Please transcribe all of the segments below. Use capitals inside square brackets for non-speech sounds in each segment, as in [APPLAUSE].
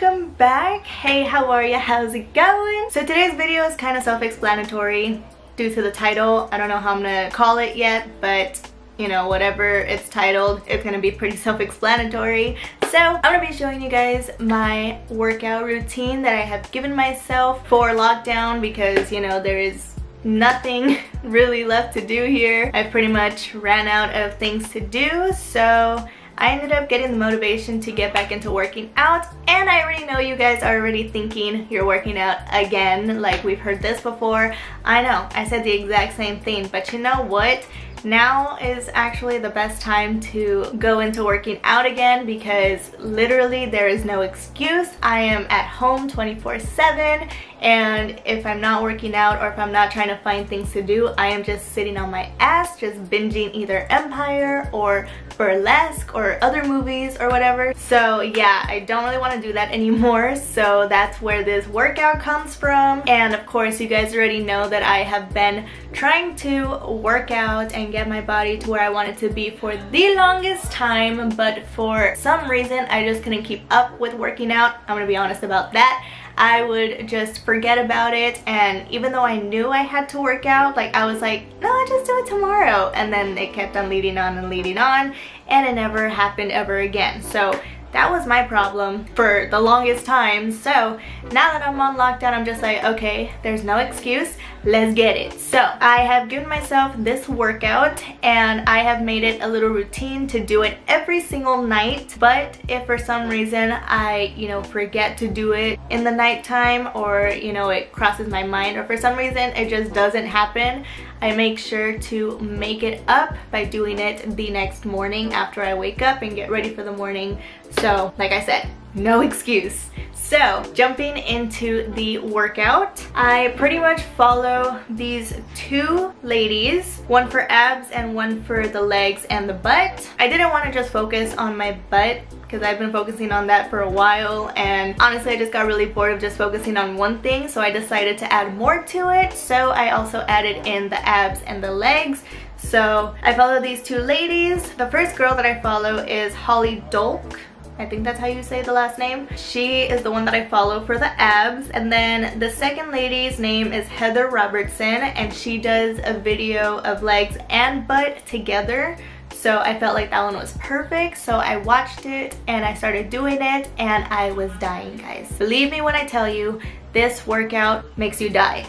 welcome back. Hey how are you how's it going? So today's video is kind of self-explanatory due to the title. I don't know how i'm gonna call it yet but you know whatever it's titled it's gonna be pretty [LAUGHS] self-explanatory. So i'm gonna be showing you guys my workout routine that i have given myself for lockdown because you know there is nothing [LAUGHS] really left to do here. I pretty much ran out of things to do so I ended up getting the motivation to get back into working out and I already know you guys are already thinking you're working out again like we've heard this before. I know, I said the exact same thing but you know what? Now is actually the best time to go into working out again because literally there is no excuse. I am at home 24 7 and if I'm not working out or if I'm not trying to find things to do, I am just sitting on my ass just binging either Empire or Burlesque or other movies or whatever. So yeah, I don't really want to do that [LAUGHS] anymore. So that's where this workout comes from. And of course, you guys already know that I have been trying to work out and get my body to where I wanted to be for the longest time but for some reason I just couldn't keep up with working out. I'm gonna be honest about that. I would just forget about it and even though I knew I had to work out like I was like no I'll just do it tomorrow and then it kept on leading on and leading on and it never happened ever again so that was my problem for the longest time. So now that I'm on lockdown, I'm just like, okay, there's no excuse. Let's get it. So I have given myself this workout and I have made it a little routine to do it every single night. But if for some reason I, you know, forget to do it in the nighttime or, you know, it crosses my mind or for some reason it just doesn't happen, I make sure to make it up by doing it the next morning after I wake up and get ready for the morning. So like I said, no excuse. So jumping into the workout, I pretty much follow these two ladies, one for abs and one for the legs and the butt. I didn't want to just focus on my butt because I've been focusing on that for a while and honestly I just got really bored of just focusing on one thing so I decided to add more to it so I also added in the abs and the legs so I follow these two ladies. The first girl that I follow is Holly Dolk I think that's how you say the last name. She is the one that I follow for the abs. And then the second lady's name is Heather Robertson and she does a video of legs and butt together. So I felt like that one was perfect. So I watched it and I started doing it and I was dying guys. Believe me when I tell you, this workout makes you die.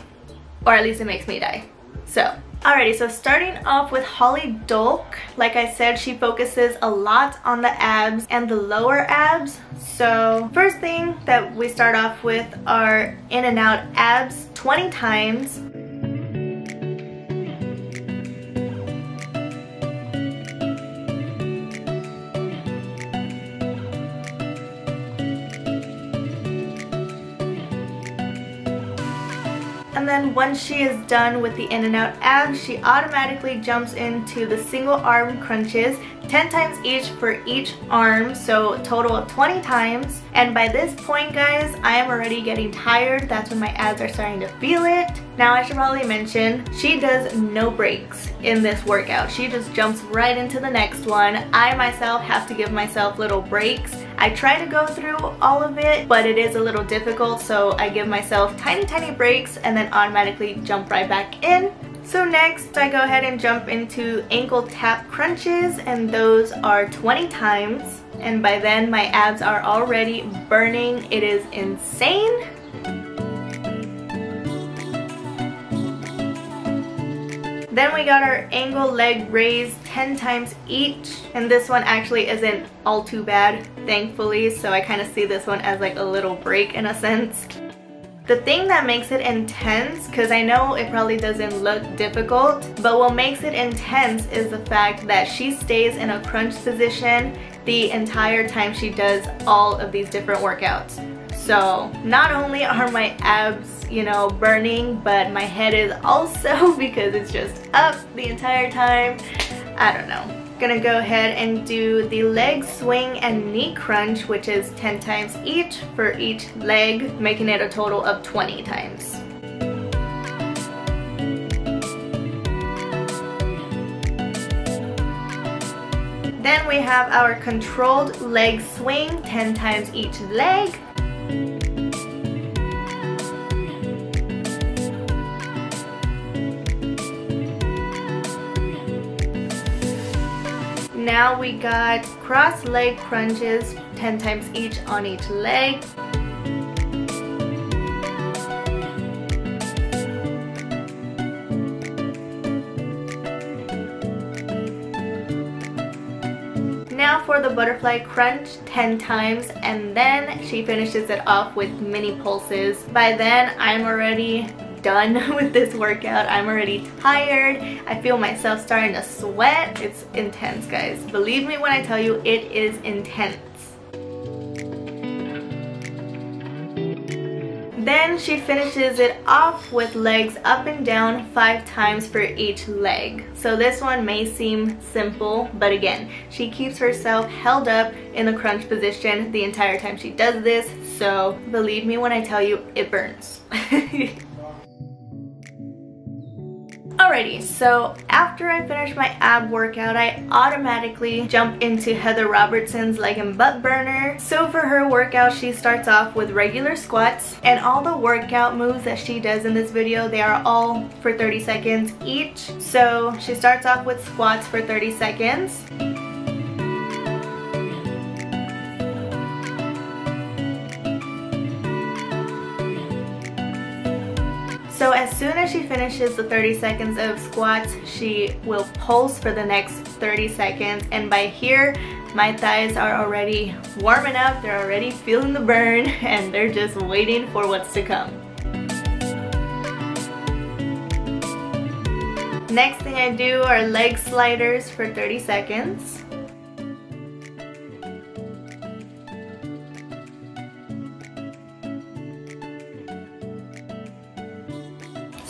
Or at least it makes me die. So Alrighty, so starting off with Holly Dolk, like I said, she focuses a lot on the abs and the lower abs. So first thing that we start off with are in and out abs 20 times. Then once she is done with the in and out abs, she automatically jumps into the single arm crunches 10 times each for each arm, so total of 20 times. And by this point, guys, I am already getting tired. That's when my abs are starting to feel it. Now, I should probably mention, she does no breaks in this workout. She just jumps right into the next one. I myself have to give myself little breaks I try to go through all of it, but it is a little difficult, so I give myself tiny, tiny breaks and then automatically jump right back in. So next, I go ahead and jump into ankle tap crunches, and those are 20 times. And by then, my abs are already burning. It is insane. Then we got our angle leg raise 10 times each. And this one actually isn't all too bad, thankfully. So I kind of see this one as like a little break in a sense. The thing that makes it intense, because I know it probably doesn't look difficult, but what makes it intense is the fact that she stays in a crunch position the entire time she does all of these different workouts. So not only are my abs you know, burning, but my head is also [LAUGHS] because it's just up the entire time. I don't know. Gonna go ahead and do the leg swing and knee crunch, which is 10 times each for each leg, making it a total of 20 times. Then we have our controlled leg swing, 10 times each leg. Now we got cross leg crunches 10 times each on each leg. Now for the butterfly crunch 10 times and then she finishes it off with mini pulses. By then I'm already done [LAUGHS] with this workout. I'm already tired. I feel myself starting to sweat. It's intense, guys. Believe me when I tell you, it is intense. Then she finishes it off with legs up and down five times for each leg. So this one may seem simple, but again, she keeps herself held up in the crunch position the entire time she does this. So believe me when I tell you, it burns. [LAUGHS] Alrighty, so after I finish my ab workout, I automatically jump into Heather Robertson's leg and butt burner. So for her workout, she starts off with regular squats and all the workout moves that she does in this video, they are all for 30 seconds each. So she starts off with squats for 30 seconds. So as soon as she finishes the 30 seconds of squats, she will pulse for the next 30 seconds. And by here, my thighs are already warming up, they're already feeling the burn, [LAUGHS] and they're just waiting for what's to come. Next thing I do are leg sliders for 30 seconds.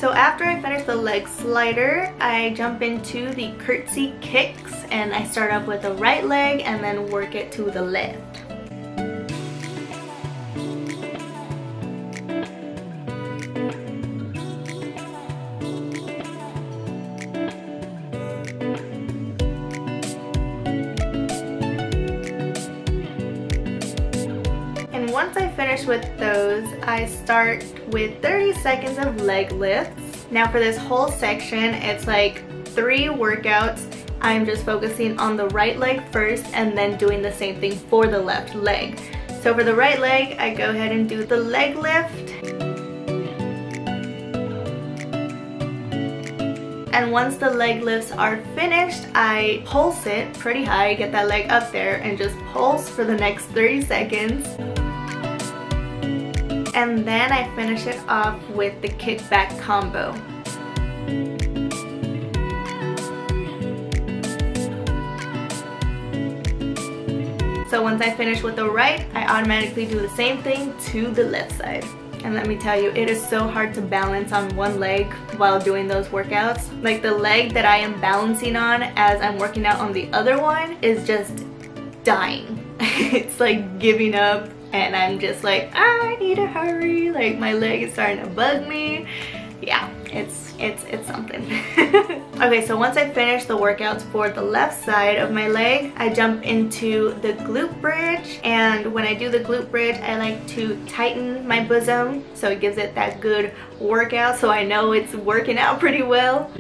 So after I finish the leg slider, I jump into the curtsy kicks and I start off with the right leg and then work it to the left. Finish with those, I start with 30 seconds of leg lifts. Now for this whole section, it's like three workouts. I'm just focusing on the right leg first and then doing the same thing for the left leg. So for the right leg, I go ahead and do the leg lift. And once the leg lifts are finished, I pulse it pretty high, get that leg up there and just pulse for the next 30 seconds and then I finish it off with the kickback combo. So once I finish with the right, I automatically do the same thing to the left side. And let me tell you, it is so hard to balance on one leg while doing those workouts. Like the leg that I am balancing on as I'm working out on the other one is just dying. [LAUGHS] it's like giving up and I'm just like, ah, I need to hurry. Like my leg is starting to bug me. Yeah, it's it's it's something. [LAUGHS] okay, so once I finish the workouts for the left side of my leg, I jump into the glute bridge. And when I do the glute bridge, I like to tighten my bosom so it gives it that good workout so I know it's working out pretty well.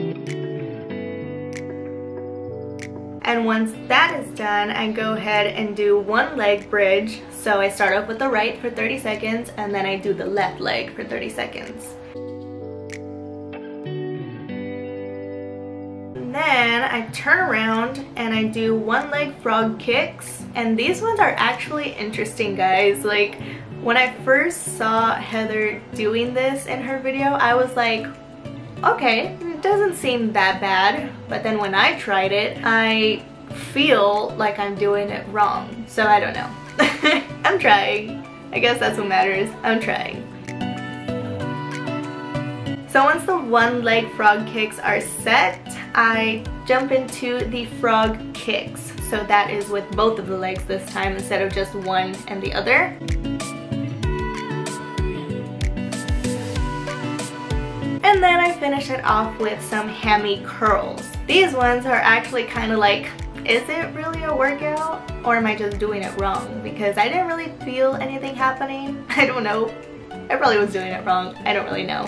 And once that is done, I go ahead and do one leg bridge. So I start off with the right for 30 seconds and then I do the left leg for 30 seconds. then I turn around and I do one leg frog kicks and these ones are actually interesting guys like when I first saw Heather doing this in her video I was like okay doesn't seem that bad, but then when I tried it, I feel like I'm doing it wrong. So I don't know. [LAUGHS] I'm trying. I guess that's what matters. I'm trying. So once the one leg frog kicks are set, I jump into the frog kicks. So that is with both of the legs this time instead of just one and the other. And then I finish it off with some hammy curls. These ones are actually kind of like is it really a workout or am I just doing it wrong? Because I didn't really feel anything happening. [LAUGHS] I don't know. I probably was doing it wrong. I don't really know.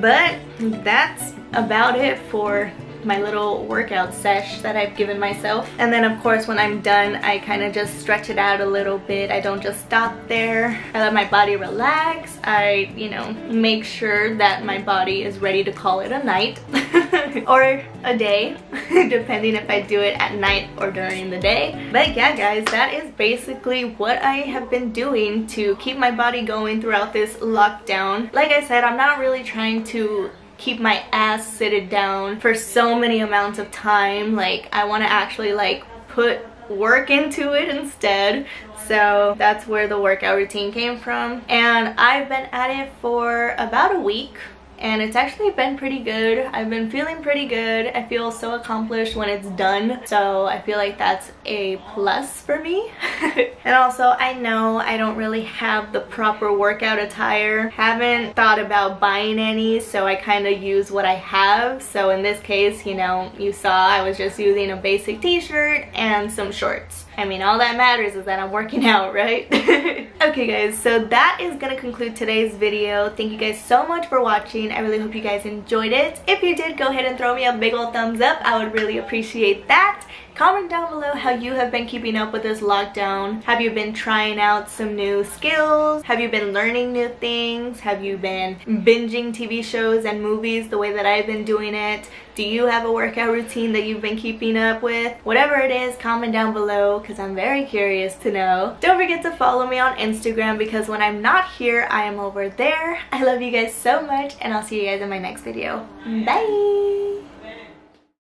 But that's about it for my little workout sesh that I've given myself. And then of course when I'm done, I kind of just stretch it out a little bit. I don't just stop there. I let my body relax. I, you know, make sure that my body is ready to call it a night [LAUGHS] or a day, [LAUGHS] depending if I do it at night or during the day. But yeah guys, that is basically what I have been doing to keep my body going throughout this lockdown. Like I said, I'm not really trying to keep my ass seated down for so many amounts of time. Like I want to actually like put work into it instead. So that's where the workout routine came from. And I've been at it for about a week and it's actually been pretty good. I've been feeling pretty good. I feel so accomplished when it's done. So I feel like that's a plus for me. [LAUGHS] and also I know I don't really have the proper workout attire. Haven't thought about buying any so I kind of use what I have. So in this case, you know, you saw I was just using a basic t-shirt and some shorts. I mean, all that matters is that I'm working out, right? [LAUGHS] okay guys, so that is gonna conclude today's video. Thank you guys so much for watching. I really hope you guys enjoyed it. If you did, go ahead and throw me a big old thumbs up. I would really appreciate that. Comment down below how you have been keeping up with this lockdown. Have you been trying out some new skills? Have you been learning new things? Have you been binging TV shows and movies the way that I've been doing it? Do you have a workout routine that you've been keeping up with? Whatever it is, comment down below because I'm very curious to know. Don't forget to follow me on Instagram because when I'm not here, I am over there. I love you guys so much and I'll see you guys in my next video. Bye!